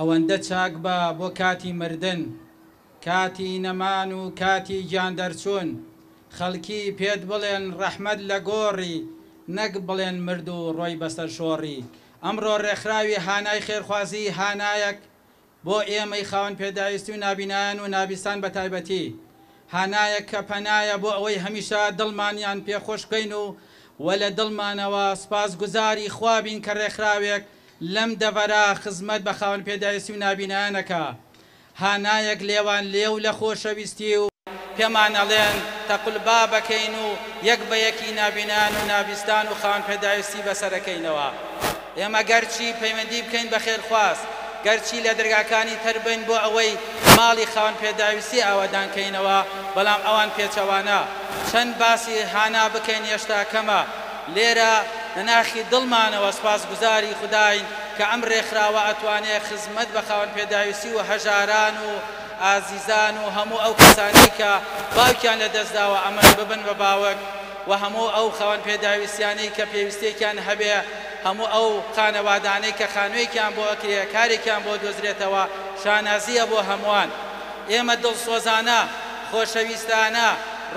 ئەوەندە چاک بە بۆ کاتی مردن کاتی نەمان و کاتی گیان دەرچون خەلکی پێت بڵێن رەحمەت لە گۆڕی نەک بڵێن مرد و رۆی بەسەر شۆڕی ئەمڕۆ رێکخراوی هانای خێرخوازی هانایەک بۆ ئێمەی خاوەن پێداویستی و نابینایان و نابیستان بە تایبەتی هانایەک کە پەنایە بۆ ئەوەی هەمیشە دڵمانیان پێ خۆش بکەین و وە لە دڵمانەوە سوپاس گوزاری خوا بین کە رێکخراوێک لەم دەڤەرە خزمەت بە خاوەن پێداویستی و نابینایان ئەکا هانایەک لێوان لێو لە خۆشەویستی و پێمان ئەڵێن تەقل با بەکەین و یەک بە یەکی نابینایان و نابیستان و خاوەن پێداویستی بەسەر ئەکەینەوە ئێمە گەرچی پەیوەندی بکەین بە خێرخواز گەرچی لە دەرگاکانی تەر بین بۆ ئەوەی ماڵی خاوەن پێداویستی ئاوەدان کەینەوە بەڵام ئەوان پێچەوانە چەند باسی هانا بکەین یەشتا کەمە لێرە لە ناخی دڵمانەوە سوپاسگوزاری خوداین کە ئەم رێکخراوە ئەتوانێ خزمەت بە خاوەن پێداویستی و هەژاران و ئازیزان و هەموو ئەو کەسانەی کە باوکیان لە دەست داوە ئەمەش ببن بە باوک و هەموو ئەو خاوەن پێداویستیانەی کە پێویستیەکیان هەبێ هەموو ئەو خانەوادانەی کە خانووێکیان بۆ ئەکرێ کارێکیان بۆ دۆزرێتەوە شانازیە بۆ هەمووان ئێمە دڵسۆزانە خۆشەویستانە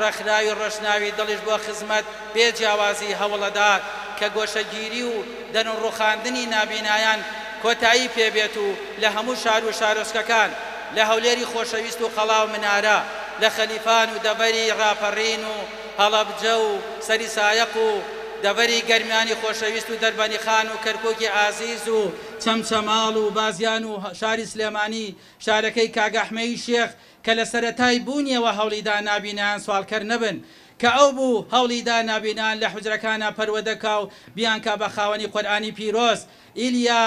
رێکخراوی رۆشناوی دڵیش بۆ خزمەت بێ جیاوازی هەوڵەدات کە گۆشەگیری و دەروونڕوخاندنی نابینایان کۆتایی پێبێت و لە هەموو شار و شارۆچکەکان، لە هەولێری خۆشەویست و قەڵا و منارە، لە خەلیفان و دەڤەری ڕاپەڕین و هەڵەبجە و سەری سایەق و دەڤەری گەرمیانی خۆشەویست و دەربەنیخان و کەرکوکی ئازیز و چەمچەماڵ و بازیان و شاری سلێمانی، شارەکەی کاک ئەحمەیی شێخ، کە لە سەرەتای بوونیەوە هەوڵیدا نابینایان سواڵکەر نەبن، کە ئەو بوو هەوڵیدا نابینایان لە حوجرەکانا پەروەدە کا و بیانکا بە خاوەنی قورئانی پیرۆز. ئیلیا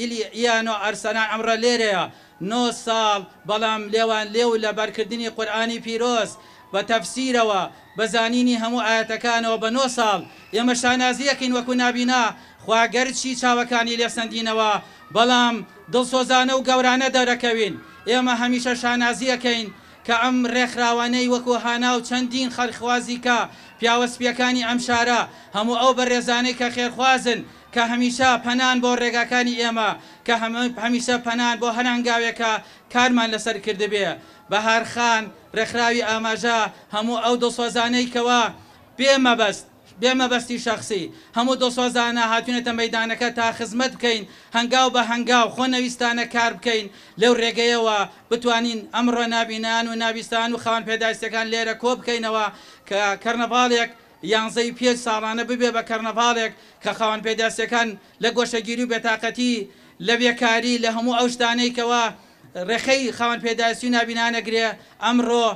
ئیلیا نۆ ئەرسەلان ئەمڕە لێرەیە نۆ ساڵ، بەڵام لێوان لێو لە بەرکردنی قورئانی پیرۆز بە تەفسیرەوە، بە زانینی هەموو ئایەتەکانەوە بە نۆ ساڵ، ئێمە شانازییەکەین وەکوو نابینا، خوا گەرچی چاوەکانی لێ سەندینەوە، بەڵام دڵسۆزانە و گەورانە دەرەکەوین. ئێمە هەمیشە شانازی ئەکەین کە ئەم رێکخراوانەی وەکو هانا و چەندین خەرخوازی کە پیاوە سپیەکانی ئەم شارە هەموو ئەو بەرێزانەی کە خێرخوازن کە هەمیشە پەنان بۆ رێگاکانی ئێمە کە هەمیشە پەنان بۆ هەر هەنگاوێک کە کارمان لەسەر کردبێ بەهار خان رێکخراوی ئاماژە هەموو ئەو دڵسۆزانەی کەوا بێ مەبەست بێ مەبەستی شەخسی، هەموو دڵسۆزانە هاتوونەتە مەیدانەکە تا خزمەت بکەین، هەنگاو بە هەنگاو، خۆنەویستانە کار بکەین، لەو رێگەیەوە بتوانین ئەمڕۆ نابینان و نابیستان و خاوەن پێداویستیەکان لێرە کۆ بکەینەوە کە کەرنەڤاڵێک یانزەی پێنج ساڵانە ببێ بە کەرنەڤاڵێک کە خاوەن پێداویستیەکان لە گۆشەگیری و بێتاقەتی، لە بێکاری، لە هەموو ئەو شتانەی کەوا رێخەی خاوەن پێداویستی و نابینان ئەگرێ، ئەمڕۆ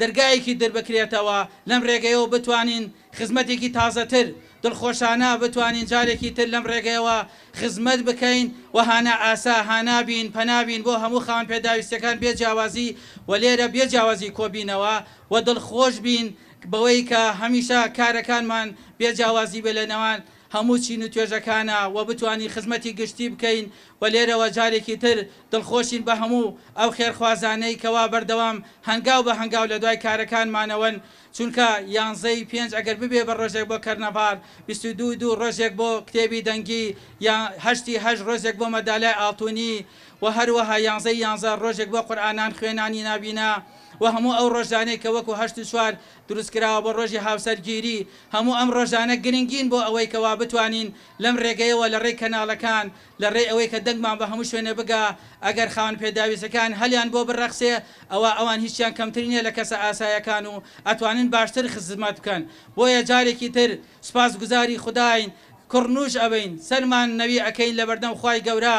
دەرگایەکی دربکرێتەوە، لەم رێگەیەوە بتوانین خزمەتێکی تازەتر، دڵخۆشانە بتوانین جارێکی تر لەم رێگەیەوە خزمەت بکەین و هانا ئاسا، هانا بین، پەنا بین بۆ هەموو خاوەن پێداویستیەکان بێ جیاوازی و لێرە بێ جیاوازی کۆبینەوە و دڵخۆش بین بەوەی کە هەمیشە کارەکانمان بێ جیاوازی بێ لە نێوان هەموو چین و توێژەکانە و بتوانین خزمەتی گشتی بکەین و لێرەوە جارێکی تر دڵخۆشین بە هەموو ئەو خێرخوازانەی کەوا بەردەوام هەنگاو بە هەنگاو لە دوای کارەکانمانەوەن چونکە یانزە ی پێنج ئەگەر ببێ بە ڕۆژێک بۆ کەرنەڤاڵ بیست و دوو دوو ڕۆژێک بۆ کتێبی دەنگی یا هەشت ی هەشت ڕۆژێک بۆ مەدالای ئاڵتونی و هەروەها یانزە ی یانزە ڕۆژێک بۆ قورئانان خوێنانی نابینا و هەموو ئەو ڕۆژانەی کە وەکو هەشت و چوار دروستکراوە بۆ ڕۆژی هاوسەرگیری، هەموو ئەم ڕۆژانە گرنگین بۆ ئەوەی کەوا بتوانین لەم ڕێگەیەوە لەڕێی کەناڵەکان، لەڕێی ئەوەی کە دەنگمان بە هەموو شوێنێ بگا، ئەگەر خاوەن پێداویستەکان هەلیان بۆ بڕەخسێ ئەوا ئەوان هیچیان کەمتر نیە لە کەسە ئاسایەکان و ئەتوانن باشتر خزمەت بکەن بۆیە جارێکی تر سوپاسگوزاری خوداین کوڕنوش ئەبین سەرمان نەوی ئەکەین لەبەردەم خوای گەورە